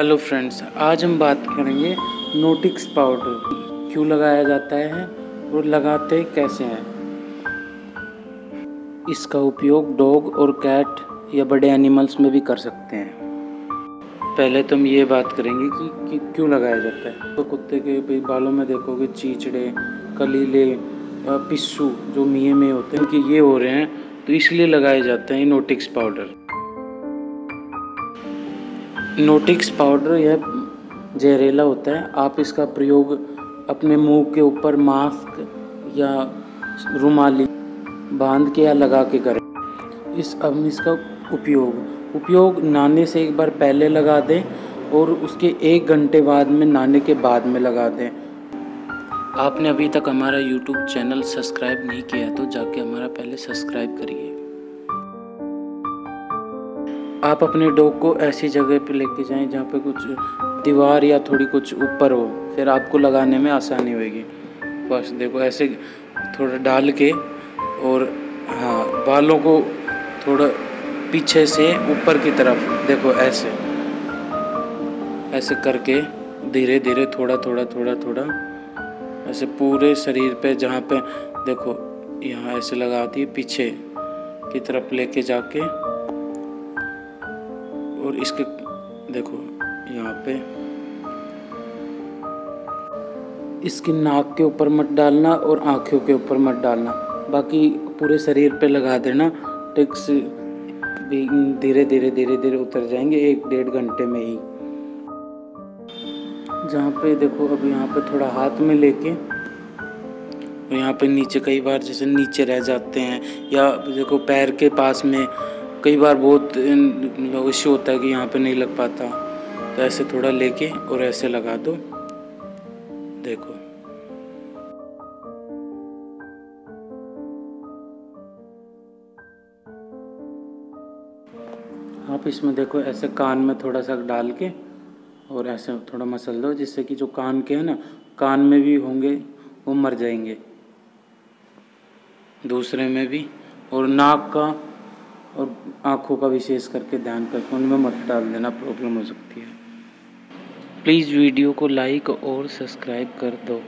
Hello friends आज हम बात करेंगे नोटिक्स पाउडर क्यों लगाया जाता है और लगाते कैसे हैं? इसका उपयोग डॉग और कैट या बड़े एनिमल्स में भी कर सकते हैं। पहले तो हम ये बात करेंगे कि, कि क्यों लगाया जाता है। तो कुत्ते के बालों में देखोगे चीचड़े कलीले पिस्सू जो मिए में होते हैं कि ये हो रहे हैं तो इसलिए लगाए जाते हैं नोटिक्स पाउडर। नोटिक्स पाउडर यह जहरीला होता है, आप इसका प्रयोग अपने मुँह के ऊपर मास्क या रुमाली बाँध के या लगा के करें। इस, अब इसका उपयोग। उपयोग नहाने से एक बार पहले लगा दें और उसके एक घंटे बाद में नहाने के बाद में लगा दें। आपने अभी तक हमारा यूट्यूब चैनल सब्सक्राइब नहीं किया तो जाके हमारा पहले सब्सक्राइब करिए। आप अपने डॉग को ऐसी जगह पे लेके जाएँ जहाँ पे कुछ दीवार या थोड़ी कुछ ऊपर हो। फिर आपको लगाने में आसानी होगी बस देखो, ऐसे थोड़ा डाल के और हाँ बालों को थोड़ा पीछे से ऊपर की तरफ़, देखो, ऐसे। ऐसे करके धीरे धीरे, थोड़ा थोड़ा थोड़ा थोड़ा, ऐसे पूरे शरीर पे जहाँ पे, देखो, यहाँ ऐसे लगा दिए, पीछे की तरफ़ लेके जाके और इसके, देखो, यहाँ पे। इसकी नाक के ऊपर मत डालना और आँखों के ऊपर मत डालना। बाकी पूरे शरीर पे लगा देना। टिक्स भी धीरे धीरे धीरे धीरे उतर जाएँगे एक डेढ़ घंटे में ही। जहाँ पे देखो, अब यहाँ पे थोड़ा हाथ में लेके, और यहाँ पे नीचे कई बार जैसे नीचे रह जाते हैं, या देखो पैर के पास में कई बार बहुत इश्यू होता है कि यहाँ पे नहीं लग पाता। तो ऐसे थोड़ा लेके और ऐसे लगा दो। देखो। आप इसमें देखो, ऐसे कान में थोड़ा सा डाल के और ऐसे थोड़ा मसल दो, जिससे कि जो कान के हैं ना, कान में भी होंगे, वो मर जाएँगे। दूसरे में भी। और नाक का और आँखों का विशेष करके ध्यान करके उनमें मत डाल देना, प्रॉब्लम हो सकती है। प्लीज़ वीडियो को लाइक और सब्सक्राइब कर दो।